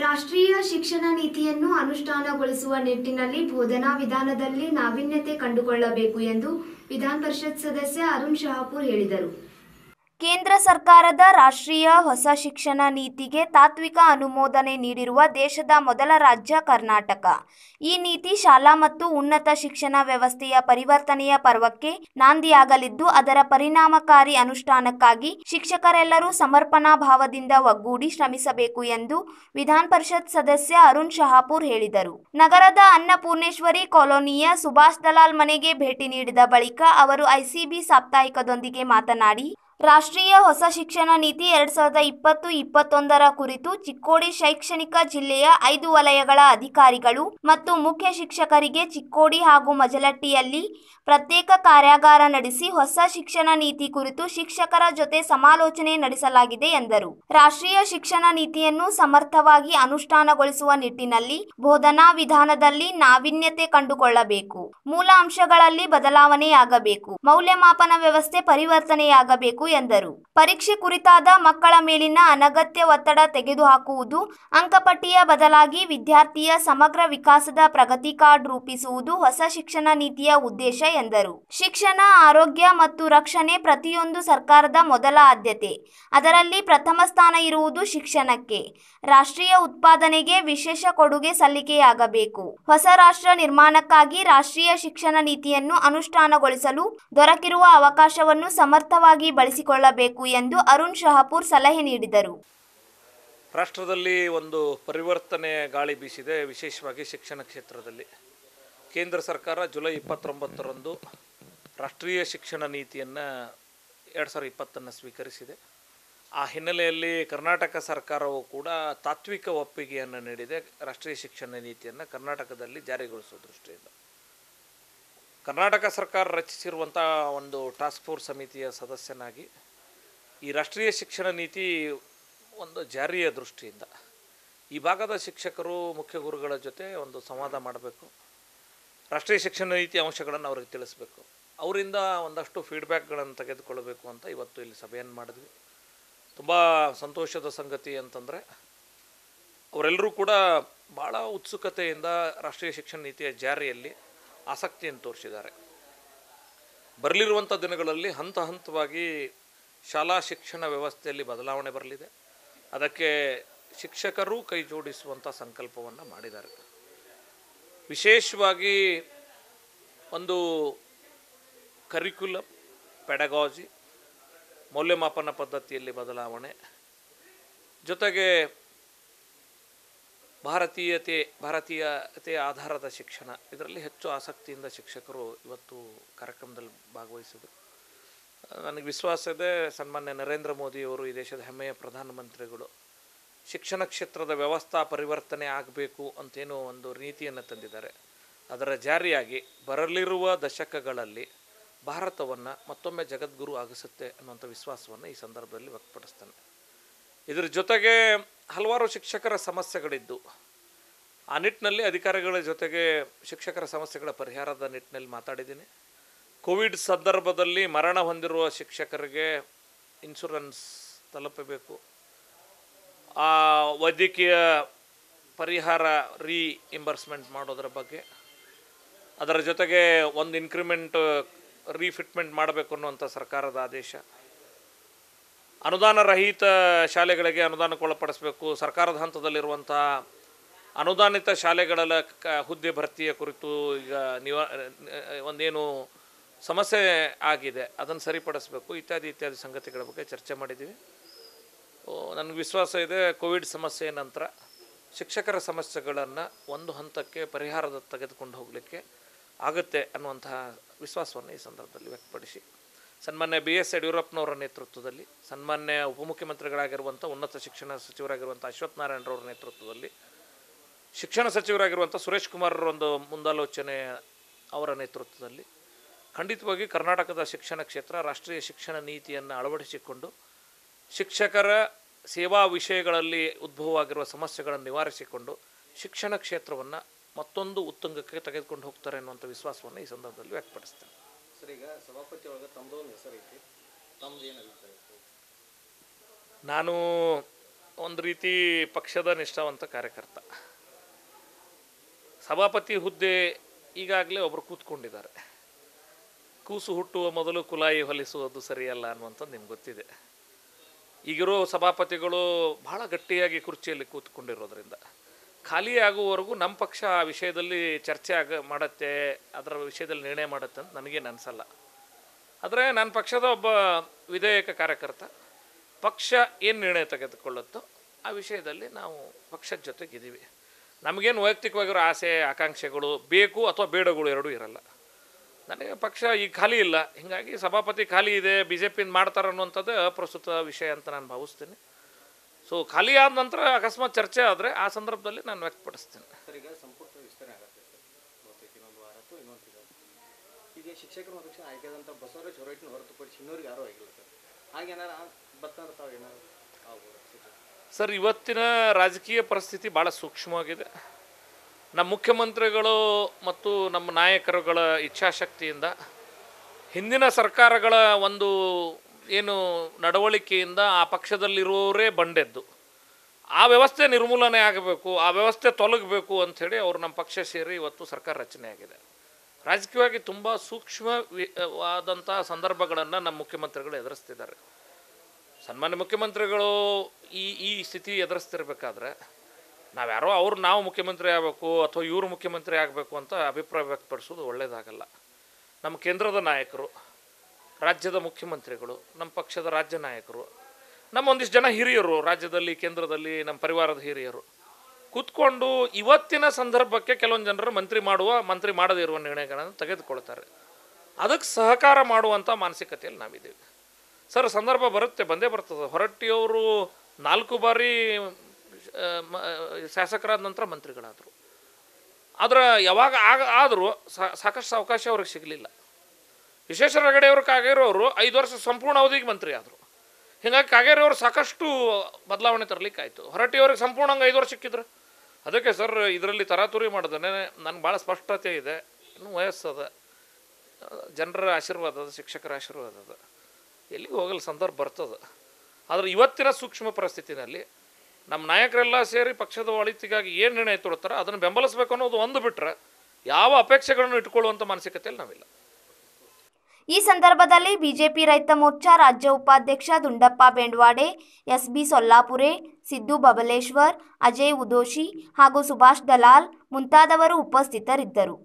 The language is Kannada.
ರಾಷ್ಟ್ರೀಯ ಶಿಕ್ಷಣ ನೀತಿಯನ್ನು ಅನುಷ್ಠಾನಗೊಳಿಸುವ ನಿಟ್ಟಿನಲ್ಲಿ ಬೋಧನಾ ವಿಧಾನದಲ್ಲಿ ನಾವೀನ್ಯತೆ ಕಂಡುಕೊಳ್ಳಬೇಕು ಎಂದು ವಿಧಾನ ಪರಿಷತ್ ಸದಸ್ಯ ಅರುಣ್ ಶಹಾಪುರ್ ಹೇಳಿದರು. ಕೇಂದ್ರ ಸರ್ಕಾರದ ರಾಷ್ಟ್ರೀಯ ಹೊಸ ಶಿಕ್ಷಣ ನೀತಿಗೆ ತಾತ್ವಿಕ ಅನುಮೋದನೆ ನೀಡಿರುವ ದೇಶದ ಮೊದಲ ರಾಜ್ಯ ಕರ್ನಾಟಕ. ಈ ನೀತಿ ಶಾಲಾ ಮತ್ತು ಉನ್ನತ ಶಿಕ್ಷಣ ವ್ಯವಸ್ಥೆಯ ಪರಿವರ್ತನೆಯ ಪರ್ವಕ್ಕೆ ನಾಂದಿಯಾಗಲಿದ್ದು, ಅದರ ಪರಿಣಾಮಕಾರಿ ಅನುಷ್ಠಾನಕ್ಕಾಗಿ ಶಿಕ್ಷಕರೆಲ್ಲರೂ ಸಮರ್ಪಣಾ ಭಾವದಿಂದ ಒಗ್ಗೂಡಿ ಶ್ರಮಿಸಬೇಕು ಎಂದು ವಿಧಾನ ಪರಿಷತ್ ಸದಸ್ಯ ಅರುಣ್ ಶಹಾಪುರ್ ಹೇಳಿದರು. ನಗರದ ಅನ್ನಪೂರ್ಣೇಶ್ವರಿ ಕಾಲೋನಿಯ ಸುಭಾಷ್ ದಲಾಲ್ ಮನೆಗೆ ಭೇಟಿ ನೀಡಿದ ಬಳಿಕ ಅವರು ಐಸಿಬಿ ಸಾಪ್ತಾಹಿಕದೊಂದಿಗೆ ಮಾತನಾಡಿ ರಾಷ್ಟ್ರೀಯ ಹೊಸ ಶಿಕ್ಷಣ ನೀತಿ ಎರಡ್ ಸಾವಿರದ ಇಪ್ಪತ್ತು, ಇಪ್ಪತ್ತೊಂದರ ಕುರಿತು ಚಿಕ್ಕೋಡಿ ಶೈಕ್ಷಣಿಕ ಜಿಲ್ಲೆಯ ಐದು ವಲಯಗಳ ಅಧಿಕಾರಿಗಳು ಮತ್ತು ಮುಖ್ಯ ಶಿಕ್ಷಕರಿಗೆ ಚಿಕ್ಕೋಡಿ ಹಾಗೂ ಮಜಲಟ್ಟಿಯಲ್ಲಿ ಪ್ರತ್ಯೇಕ ಕಾರ್ಯಾಗಾರ ನಡೆಸಿ ಹೊಸ ಶಿಕ್ಷಣ ನೀತಿ ಕುರಿತು ಶಿಕ್ಷಕರ ಜೊತೆ ಸಮಾಲೋಚನೆ ನಡೆಸಲಾಗಿದೆ ಎಂದರು. ರಾಷ್ಟ್ರೀಯ ಶಿಕ್ಷಣ ನೀತಿಯನ್ನು ಸಮರ್ಥವಾಗಿ ಅನುಷ್ಠಾನಗೊಳಿಸುವ ನಿಟ್ಟಿನಲ್ಲಿ ಬೋಧನಾ ವಿಧಾನದಲ್ಲಿ ನಾವೀನ್ಯತೆ ಕಂಡುಕೊಳ್ಳಬೇಕು. ಮೂಲ ಅಂಶಗಳಲ್ಲಿ ಬದಲಾವಣೆಯಾಗಬೇಕು. ಮೌಲ್ಯಮಾಪನ ವ್ಯವಸ್ಥೆ ಪರಿವರ್ತನೆಯಾಗಬೇಕು. ಎಂದರು. ಪರೀಕ್ಷೆ ಕುರಿತಾದ ಮಕ್ಕಳ ಮೇಲಿನ ಅನಗತ್ಯ ಒತ್ತಡ ತೆಗೆದುಹಾಕುವುದು, ಅಂಕಪಟ್ಟಿಯ ಬದಲಾಗಿ ವಿದ್ಯಾರ್ಥಿಯ ಸಮಗ್ರ ವಿಕಾಸದ ಪ್ರಗತಿ ಕಾರ್ಡ್ ರೂಪಿಸುವುದು ಹೊಸ ಶಿಕ್ಷಣ ನೀತಿಯ ಉದ್ದೇಶ ಎಂದರು. ಶಿಕ್ಷಣ, ಆರೋಗ್ಯ ಮತ್ತು ರಕ್ಷಣೆ ಪ್ರತಿಯೊಂದು ಸರ್ಕಾರದ ಮೊದಲ ಆದ್ಯತೆ. ಅದರಲ್ಲಿ ಪ್ರಥಮ ಸ್ಥಾನ ಇರುವುದು ಶಿಕ್ಷಣಕ್ಕೆ. ರಾಷ್ಟ್ರೀಯ ಉತ್ಪಾದನೆಗೆ ವಿಶೇಷ ಕೊಡುಗೆ ಸಲ್ಲಿಕೆಯಾಗಬೇಕು. ಹೊಸ ರಾಷ್ಟ್ರ ನಿರ್ಮಾಣಕ್ಕಾಗಿ ರಾಷ್ಟ್ರೀಯ ಶಿಕ್ಷಣ ನೀತಿಯನ್ನು ಅನುಷ್ಠಾನಗೊಳಿಸಲು ದೊರಕಿರುವ ಅವಕಾಶವನ್ನು ಸಮರ್ಥವಾಗಿ ಬಳಸಿಕೊಳ್ಳಬೇಕು ಎಂದು ಅರುಣ್ ಶಹಾಪುರ್ ಸಲಹೆ ನೀಡಿದರು. ರಾಷ್ಟ್ರದಲ್ಲಿ ಒಂದು ಪರಿವರ್ತನೆ ಗಾಳಿ ಬೀಸಿದೆ, ವಿಶೇಷವಾಗಿ ಶಿಕ್ಷಣ ಕ್ಷೇತ್ರದಲ್ಲಿ. ಕೇಂದ್ರ ಸರ್ಕಾರ ಜುಲೈ ಇಪ್ಪತ್ತೊಂಬತ್ತರಂದು ರಾಷ್ಟ್ರೀಯ ಶಿಕ್ಷಣ ನೀತಿಯನ್ನು ಎರಡು ಸಾವಿರದ ಇಪ್ಪತ್ತನ್ನು ಸ್ವೀಕರಿಸಿದೆ. ಆ ಹಿನ್ನೆಲೆಯಲ್ಲಿ ಕರ್ನಾಟಕ ಸರ್ಕಾರವು ಕೂಡ ತಾತ್ವಿಕ ಒಪ್ಪಿಗೆಯನ್ನು ನೀಡಿದೆ. ರಾಷ್ಟ್ರೀಯ ಶಿಕ್ಷಣ ನೀತಿಯನ್ನು ಕರ್ನಾಟಕದಲ್ಲಿ ಜಾರಿಗೊಳಿಸುವ ದೃಷ್ಟಿಯಿಂದ. ಕರ್ನಾಟಕ ಸರ್ಕಾರ ರಚಿಸಿರುವಂಥ ಒಂದು ಟಾಸ್ಕ್ ಫೋರ್ಸ್ ಸಮಿತಿಯ ಸದಸ್ಯನಾಗಿ ಈ ರಾಷ್ಟ್ರೀಯ ಶಿಕ್ಷಣ ನೀತಿ ಒಂದು ಜಾರಿಯ ದೃಷ್ಟಿಯಿಂದ ಈ ಭಾಗದ ಶಿಕ್ಷಕರು ಮುಖ್ಯ ಗುರುಗಳ ಜೊತೆ ಒಂದು ಸಂವಾದ ಮಾಡಬೇಕು. ರಾಷ್ಟ್ರೀಯ ಶಿಕ್ಷಣ ನೀತಿ ಅಂಶಗಳನ್ನು ಅವ್ರಿಗೆ ತಿಳಿಸ್ಬೇಕು. ಅವರಿಂದ ಒಂದಷ್ಟು ಫೀಡ್ಬ್ಯಾಕ್ಗಳನ್ನು ತೆಗೆದುಕೊಳ್ಳಬೇಕು ಅಂತ ಇವತ್ತು ಇಲ್ಲಿ ಸಭೆಯನ್ನು ಮಾಡಿದ್ವಿ. ತುಂಬ ಸಂತೋಷದ ಸಂಗತಿ ಅಂತಂದರೆ ಅವರೆಲ್ಲರೂ ಕೂಡ ಭಾಳ ಉತ್ಸುಕತೆಯಿಂದ ರಾಷ್ಟ್ರೀಯ ಶಿಕ್ಷಣ ನೀತಿಯ ಜಾರಿಯಲ್ಲಿ ಆಸಕ್ತಿಯನ್ನು ತೋರಿಸಿದ್ದಾರೆ. ಬರಲಿರುವಂಥ ದಿನಗಳಲ್ಲಿ ಹಂತ ಹಂತವಾಗಿ ಶಾಲಾ ಶಿಕ್ಷಣ ವ್ಯವಸ್ಥೆಯಲ್ಲಿ ಬದಲಾವಣೆ ಬರಲಿದೆ. ಅದಕ್ಕೆ ಶಿಕ್ಷಕರು ಕೈ ಜೋಡಿಸುವಂಥ ಸಂಕಲ್ಪವನ್ನು ಮಾಡಿದ್ದಾರೆ. ವಿಶೇಷವಾಗಿ ಒಂದು ಕರಿಕ್ಯುಲಮ್ ಪೆಡಗಾಜಿ ಮೌಲ್ಯಮಾಪನ ಪದ್ಧತಿಯಲ್ಲಿ ಬದಲಾವಣೆ ಜೊತೆಗೆ ಭಾರತೀಯತೆ ಭಾರತೀಯತೆ ಆಧಾರದ ಶಿಕ್ಷಣ. ಇದರಲ್ಲಿ ಹೆಚ್ಚು ಆಸಕ್ತಿಯಿಂದ ಶಿಕ್ಷಕರು ಇವತ್ತು ಕಾರ್ಯಕ್ರಮದಲ್ಲಿ ಭಾಗವಹಿಸಿದರು. ನನಗೆ ವಿಶ್ವಾಸ ಇದೆ, ಸನ್ಮಾನ್ಯ ನರೇಂದ್ರ ಮೋದಿಯವರು ಈ ದೇಶದ ಹೆಮ್ಮೆಯ ಪ್ರಧಾನಮಂತ್ರಿಗಳು. ಶಿಕ್ಷಣ ಕ್ಷೇತ್ರದ ವ್ಯವಸ್ಥಾ ಪರಿವರ್ತನೆ ಆಗಬೇಕು ಅಂತೇನೋ ಒಂದು ನೀತಿಯನ್ನು ತಂದಿದ್ದಾರೆ. ಅದರ ಜಾರಿಯಾಗಿ ಬರಲಿರುವ ದಶಕಗಳಲ್ಲಿ ಭಾರತವನ್ನು ಮತ್ತೊಮ್ಮೆ ಜಗದ್ಗುರು ಆಗಿಸುತ್ತೆ ಅನ್ನುವಂಥ ವಿಶ್ವಾಸವನ್ನು ಈ ಸಂದರ್ಭದಲ್ಲಿ ವ್ಯಕ್ತಪಡಿಸ್ತೇನೆ. ಇದರ ಜೊತೆಗೆ ಹಲವಾರು ಶಿಕ್ಷಕರ ಸಮಸ್ಯೆಗಳಿದ್ದು. ಆ ನಿಟ್ಟಿನಲ್ಲಿ ಅಧಿಕಾರಿಗಳ ಜೊತೆಗೆ ಶಿಕ್ಷಕರ ಸಮಸ್ಯೆಗಳ ಪರಿಹಾರದ ನಿಟ್ಟಿನಲ್ಲಿ ಮಾತಾಡಿದ್ದೀನಿ. ಕೋವಿಡ್ ಸಂದರ್ಭದಲ್ಲಿ ಮರಣ ಹೊಂದಿರುವ ಶಿಕ್ಷಕರಿಗೆ ಇನ್ಶೂರೆನ್ಸ್ ತಲುಪಬೇಕು. ಆ ವೈದ್ಯಕೀಯ ಪರಿಹಾರ ರೀ ಇಂಬರ್ಸ್ಮೆಂಟ್ ಮಾಡೋದ್ರ ಬಗ್ಗೆ, ಅದರ ಜೊತೆಗೆ ಒಂದು ಇನ್ಕ್ರಿಮೆಂಟ್ ರೀಫಿಟ್ಮೆಂಟ್ ಮಾಡಬೇಕು ಅನ್ನುವಂಥ ಸರ್ಕಾರದ ಆದೇಶ. ಅನುದಾನ ರಹಿತ ಶಾಲೆಗಳಿಗೆ ಅನುದಾನಕ್ಕೊಳಪಡಿಸಬೇಕು. ಸರ್ಕಾರದ ಹಂತದಲ್ಲಿರುವಂಥ ಅನುದಾನಿತ ಶಾಲೆಗಳ ಕ ಹುದ್ದೆ ಭರ್ತಿಯ ಕುರಿತು ಈಗ ನಿವ ಒಂದೇನು ಸಮಸ್ಯೆ ಆಗಿದೆ, ಅದನ್ನು ಸರಿಪಡಿಸಬೇಕು. ಇತ್ಯಾದಿ ಇತ್ಯಾದಿ ಸಂಗತಿಗಳ ಬಗ್ಗೆ ಚರ್ಚೆ ಮಾಡಿದ್ದೀವಿ. ನನಗೆ ವಿಶ್ವಾಸ ಇದೆ, ಕೋವಿಡ್ ಸಮಸ್ಯೆ ನಂತರ ಶಿಕ್ಷಕರ ಸಮಸ್ಯೆಗಳನ್ನು ಒಂದು ಹಂತಕ್ಕೆ ಪರಿಹಾರದ ತೆಗೆದುಕೊಂಡು ಹೋಗಲಿಕ್ಕೆ ಆಗುತ್ತೆ ಅನ್ನುವಂತಹ ವಿಶ್ವಾಸವನ್ನು ಈ ಸಂದರ್ಭದಲ್ಲಿ ವ್ಯಕ್ತಪಡಿಸಿ. ಸನ್ಮಾನ್ಯ ಬಿ ಎಸ್ ಯಡಿಯೂರಪ್ಪನವರ ನೇತೃತ್ವದಲ್ಲಿ, ಸನ್ಮಾನ್ಯ ಉಪಮುಖ್ಯಮಂತ್ರಿಗಳಾಗಿರುವಂಥ ಉನ್ನತ ಶಿಕ್ಷಣ ಸಚಿವರಾಗಿರುವಂಥ ಅಶ್ವಥ್ ನಾರಾಯಣರವರ ನೇತೃತ್ವದಲ್ಲಿ, ಶಿಕ್ಷಣ ಸಚಿವರಾಗಿರುವಂಥ ಸುರೇಶ್ ಕುಮಾರ್ ಒಂದು ಮುಂದಾಲೋಚನೆ ಅವರ ನೇತೃತ್ವದಲ್ಲಿ, ಖಂಡಿತವಾಗಿ ಕರ್ನಾಟಕದ ಶಿಕ್ಷಣ ಕ್ಷೇತ್ರ ರಾಷ್ಟ್ರೀಯ ಶಿಕ್ಷಣ ನೀತಿಯನ್ನು ಅಳವಡಿಸಿಕೊಂಡು ಶಿಕ್ಷಕರ ಸೇವಾ ವಿಷಯಗಳಲ್ಲಿ ಉದ್ಭವವಾಗಿರುವ ಸಮಸ್ಯೆಗಳನ್ನು ನಿವಾರಿಸಿಕೊಂಡು ಶಿಕ್ಷಣ ಕ್ಷೇತ್ರವನ್ನು ಮತ್ತೊಂದು ಉತ್ತುಂಗಕ್ಕೆ ತೆಗೆದುಕೊಂಡು ಹೋಗ್ತಾರೆ ಅನ್ನುವಂಥ ವಿಶ್ವಾಸವನ್ನು ಈ ಸಂದರ್ಭದಲ್ಲಿ ವ್ಯಕ್ತಪಡಿಸ್ತೇನೆ. ಸಭಾಪತಿ ಒಳಗೆ ಹೆಸರು ಏನು ನಾನು ಒಂದು ರೀತಿ ಪಕ್ಷದ ನಿಷ್ಠಾವಂತ ಕಾರ್ಯಕರ್ತ. ಸಭಾಪತಿ ಹುದ್ದೆ ಈಗಾಗಲೇ ಒಬ್ಬರು ಕೂತ್ಕೊಂಡಿದ್ದಾರೆ. ಕೂಸು ಹುಟ್ಟುವ ಮೊದಲು ಕುಲಾಯಿ ಹೊಲಿಸುವುದು ಸರಿಯಲ್ಲ ಅನ್ನುವಂಥದ್ದು ನಿಮ್ಗೆ ಗೊತ್ತಿದೆ. ಈಗಿರೋ ಸಭಾಪತಿಗಳು ಬಹಳ ಗಟ್ಟಿಯಾಗಿ ಕುರ್ಚಿಯಲ್ಲಿ ಕೂತ್ಕೊಂಡಿರೋದ್ರಿಂದ ಖಾಲಿ ಆಗುವವರೆಗೂ ನಮ್ಮ ಪಕ್ಷ ಆ ವಿಷಯದಲ್ಲಿ ಚರ್ಚೆ ಆಗ ಮಾಡತ್ತೆ, ಅದರ ವಿಷಯದಲ್ಲಿ ನಿರ್ಣಯ ಮಾಡುತ್ತೆ ಅಂತ ನನಗೇನು ಅನಿಸಲ್ಲ ಆದರೆ ನನ್ನ ಪಕ್ಷದ ಒಬ್ಬ ವಿಧೇಯಕ ಕಾರ್ಯಕರ್ತ ಪಕ್ಷ ಏನು ನಿರ್ಣಯ ತೆಗೆದುಕೊಳ್ಳುತ್ತೋ ಆ ವಿಷಯದಲ್ಲಿ ನಾವು ಪಕ್ಷದ ಜೊತೆಗಿದ್ದೀವಿ ನಮಗೇನು ವೈಯಕ್ತಿಕವಾಗಿರೋ ಆಸೆ, ಆಕಾಂಕ್ಷೆಗಳು ಬೇಕು ಅಥವಾ ಬೇಡಗಳು ಎರಡೂ ಇರಲ್ಲ. ನನಗೆ ಪಕ್ಷ ಈಗ ಖಾಲಿ ಇಲ್ಲ. ಹೀಗಾಗಿ ಸಭಾಪತಿ ಖಾಲಿ ಇದೆ ಬಿ ಜೆ ಪಿಯಿಂದ ಮಾಡ್ತಾರೆ ಅನ್ನುವಂಥದ್ದು ಅಪ್ರಸ್ತುತ ವಿಷಯ ಅಂತ ನಾನು ಭಾವಿಸ್ತೀನಿ. ಸೊ ಖಾಲಿ ಆದ ನಂತರ ಅಕಸ್ಮಾತ್ ಚರ್ಚೆ ಆದರೆ ಆ ಸಂದರ್ಭದಲ್ಲಿ ನಾನು ವ್ಯಕ್ತಪಡಿಸ್ತೇನೆ. ಸರ್ ಶಿಕ್ಷಕರ ಬಸವರಾಜ್ ಹೊರಟಿನ ಹೊರತುಪಡಿಸಿ ಇನ್ನೂರಿಗೆ ಯಾರೂ ಆಗಿಲ್ಲ ಹಾಗೇನಾರ ತಾವು ಏನಾರು ಇವತ್ತಿನ ರಾಜಕೀಯ ಪರಿಸ್ಥಿತಿ ಭಾಳ ಸೂಕ್ಷ್ಮವಾಗಿದೆ. ನಮ್ಮ ಮುಖ್ಯಮಂತ್ರಿಗಳು ಮತ್ತು ನಮ್ಮ ನಾಯಕರುಗಳ ಇಚ್ಛಾಶಕ್ತಿಯಿಂದ ಹಿಂದಿನ ಸರ್ಕಾರಗಳ ಒಂದು ಏನು ನಡವಳಿಕೆಯಿಂದ ಆ ಪಕ್ಷದಲ್ಲಿರುವವರೇ ಬಂಡೆದ್ದು. ಆ ವ್ಯವಸ್ಥೆ ನಿರ್ಮೂಲನೆ ಆಗಬೇಕು, ಆ ವ್ಯವಸ್ಥೆ ತೊಲಗಬೇಕು ಅಂಥೇಳಿ ಅವರು ನಮ್ಮ ಪಕ್ಷ ಸೇರಿ ಇವತ್ತು ಸರ್ಕಾರ ರಚನೆ ಆಗಿದೆ. ರಾಜಕೀಯವಾಗಿ ತುಂಬ ಸೂಕ್ಷ್ಮವಾದಂಥ ಸಂದರ್ಭಗಳನ್ನು ನಮ್ಮ ಮುಖ್ಯಮಂತ್ರಿಗಳು ಎದುರಿಸ್ತಿದ್ದಾರೆ. ಸನ್ಮಾನ್ಯ ಮುಖ್ಯಮಂತ್ರಿಗಳು ಈ ಈ ಸ್ಥಿತಿ ಎದುರಿಸ್ತಿರ್ಬೇಕಾದ್ರೆ ನಾವ್ಯಾರೋ ಅವ್ರು ನಾವು ಮುಖ್ಯಮಂತ್ರಿ ಆಗಬೇಕು ಅಥವಾ ಇವರು ಮುಖ್ಯಮಂತ್ರಿ ಆಗಬೇಕು ಅಂತ ಅಭಿಪ್ರಾಯ ವ್ಯಕ್ತಪಡಿಸೋದು ಒಳ್ಳೆಯದಾಗಲ್ಲ ನಮ್ಮ ಕೇಂದ್ರದ ನಾಯಕರು ರಾಜ್ಯದ ಮುಖ್ಯಮಂತ್ರಿಗಳು, ನಮ್ಮ ಪಕ್ಷದ ರಾಜ್ಯ ನಾಯಕರು, ನಮ್ಮ ಒಂದಿಷ್ಟು ಜನ ಹಿರಿಯರು, ರಾಜ್ಯದಲ್ಲಿ, ಕೇಂದ್ರದಲ್ಲಿ, ನಮ್ಮ ಪರಿವಾರದ ಹಿರಿಯರು, ಕೂತ್ಕೊಂಡು ಇವತ್ತಿನ ಸಂದರ್ಭಕ್ಕೆ ಕೆಲವೊಂದು ಜನರು ಮಂತ್ರಿ ಮಾಡುವ, ಮಂತ್ರಿ ಮಾಡದೇ ಇರುವ ನಿರ್ಣಯಗಳನ್ನು ತೆಗೆದುಕೊಳ್ತಾರೆ. ಅದಕ್ಕೆ ಸಹಕಾರ ಮಾಡುವಂಥ ಮಾನಸಿಕತೆಯಲ್ಲಿ ನಾವಿದ್ದೀವಿ. ಸರ್, ಸಂದರ್ಭ ಬರುತ್ತೆ, ಬಂದೇ ಬರ್ತದೆ. ಹೊರಟ್ಟಿಯವರು ನಾಲ್ಕು ಬಾರಿ ಶಾಸಕರಾದ ನಂತರ ಮಂತ್ರಿಗಳಾದರು. ಆದ್ರೆ ಯಾವಾಗ ಆಗ ಆದರೂ ಸಾಕಷ್ಟು ಅವಕಾಶ ಅವ್ರಿಗೆ ಸಿಗಲಿಲ್ಲ. ವಿಶ್ವೇಶ್ವರ ಹೆಗಡೆಯವರು ಕಾಗೇರವರು ಐದು ವರ್ಷ ಸಂಪೂರ್ಣ ಅವಧಿಗೆ ಮಂತ್ರಿ ಆದರು. ಹೀಗಾಗಿ ಕಾಗೇರಿಯವರು ಸಾಕಷ್ಟು ಬದಲಾವಣೆ ತರಲಿಕ್ಕಾಯಿತು. ಸಂಪೂರ್ಣ ಹಂಗೆ ಐದು ವರ್ಷ ಸಿಕ್ಕಿದ್ರು. ಅದಕ್ಕೆ ಸರ್ ಇದರಲ್ಲಿ ತರಾತುರಿ ಮಾಡಿದ್ರೆ ನನಗೆ ಭಾಳ ಸ್ಪಷ್ಟತೆ ಇದೆ. ಇನ್ನೂ ವಯಸ್ಸದ ಜನರ ಆಶೀರ್ವಾದ ಅದ, ಶಿಕ್ಷಕರ ಆಶೀರ್ವಾದ ಅದ. ಎಲ್ಲಿಗೆ ಹೋಗಲು ಸಂದರ್ಭ ಬರ್ತದೆ. ಆದರೆ ಇವತ್ತಿನ ಸೂಕ್ಷ್ಮ ಪರಿಸ್ಥಿತಿನಲ್ಲಿ ನಮ್ಮ ನಾಯಕರೆಲ್ಲ ಸೇರಿ ಪಕ್ಷದ ಒಳಿತಿಗಾಗಿ ಏನು ನಿರ್ಣಯ ತೊಡ್ತಾರೆ ಅದನ್ನು ಬೆಂಬಲಿಸಬೇಕು ಅನ್ನೋದು ಒಂದು ಬಿಟ್ಟರೆ ಯಾವ ಅಪೇಕ್ಷೆಗಳನ್ನು ಇಟ್ಕೊಳ್ಳುವಂಥ ಮಾನಸಿಕತೆಯಲ್ಲಿ ನಾವಿಲ್ಲ. ಈ ಸಂದರ್ಭದಲ್ಲಿ ಬಿಜೆಪಿ ರೈತ ಮೋರ್ಚಾ ರಾಜ್ಯ ಉಪಾಧ್ಯಕ್ಷ ದುಂಡಪ್ಪ ಬೆಂಡ್ವಾಡೆ, ಎಸ್ಬಿ ಸೊಲ್ಲಾಪುರೆ, ಸಿದ್ದು ಬಬಲೇಶ್ವರ್, ಅಜಯ್ ಉದೋಶಿ ಹಾಗೂ ಸುಭಾಷ್ ದಲಾಲ್ ಮುಂತಾದವರು ಉಪಸ್ಥಿತರಿದ್ದರು.